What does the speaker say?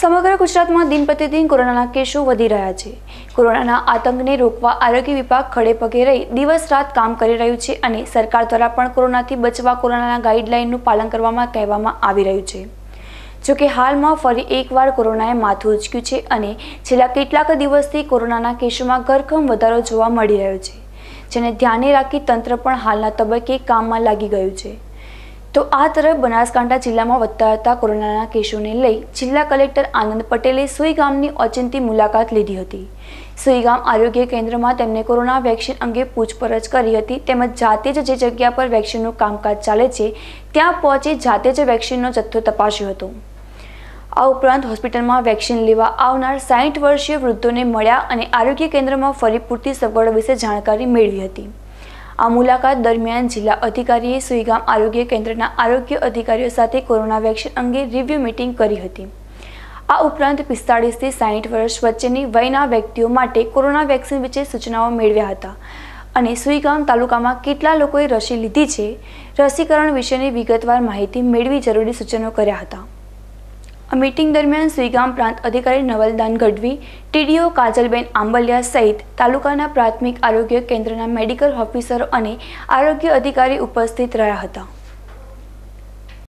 સમગ્ર ગુજરાતમાં દિન પ્રતિદિન કોરોનાના કેસો વધી રહ્યા છે. કોરોનાના આતંકને રોકવા આરોગ્ય વિભાગ ખડે પગે રહી દિવસ રાત કામ કરી રહ્યું છે અને સરકાર દ્વારા પણ કોરોનાથી બચવા કોરોનાના ગાઈડલાઇનનું પાલન કરવામાં કહેવામાં આવી રહ્યું છે. જોકે હાલમાં ફરી એકવાર કોરોનાએ માથું ઉચક્યું છે અને છેલ્લા કેટલાક દિવસથી કોરોનાના કેસોમાં ઘરખમ વધારો જોવા મળી રહ્યો છે. જેને ધ્યાને રાખી તંત્ર પણ હાલના તબક્કે કામમાં લાગી ગયું છે. તો આ તરફ બનાસકાંઠા જિલ્લામાં વધતા હતા કોરોનાના કેસોને લઈ જિલ્લા કલેક્ટર આનંદ પટેલે સુઈ ગામની ઓચિંતી મુલાકાત લીધી હતી. સુઈ ગામ આરોગ્ય કેન્દ્રમાં તેમને કોરોના વેક્સિન અંગે પૂછપરછ કરી હતી તેમજ જાતે જ જે જગ્યા પર વેક્સિનનું કામકાજ ચાલે છે ત્યાં પહોંચી જાતે જ વેક્સિનનો જથ્થો તપાસ્યો હતો. આ ઉપરાંત હોસ્પિટલમાં વેક્સિન લેવા આવનાર સાહીઠ વર્ષીય વૃદ્ધોને મળ્યા અને આરોગ્ય કેન્દ્રમાં ફરી પૂરતી સગવડો વિશે જાણકારી મેળવી હતી. આ મુલાકાત દરમિયાન જિલ્લા અધિકારીએ સુઈગામ આરોગ્ય કેન્દ્રના આરોગ્ય અધિકારીઓ સાથે કોરોના વેક્સિન અંગે રિવ્યૂ મિટિંગ કરી હતી. આ ઉપરાંત પિસ્તાળીસથી સાહીઠ વર્ષ વચ્ચેની વયના વ્યક્તિઓ માટે કોરોના વેક્સિન વિશે સૂચનાઓ મેળવ્યા હતા. અને સુઈગામ તાલુકામાં કેટલા લોકોએ રસી લીધી છે? રસીકરણ વિશેની વિગતવાર માહિતી મેળવી જરૂરી સૂચનો કર્યા હતા. આ મીટિંગ દરમિયાન શ્રીગામ પ્રાંત અધિકારી નવલદાન ગઢવી, ટીડીઓ કાજલબેન આંબલિયા સહિત તાલુકાના પ્રાથમિક આરોગ્ય કેન્દ્રના મેડિકલ ઓફિસરો અને આરોગ્ય અધિકારી ઉપસ્થિત રહ્યા હતા.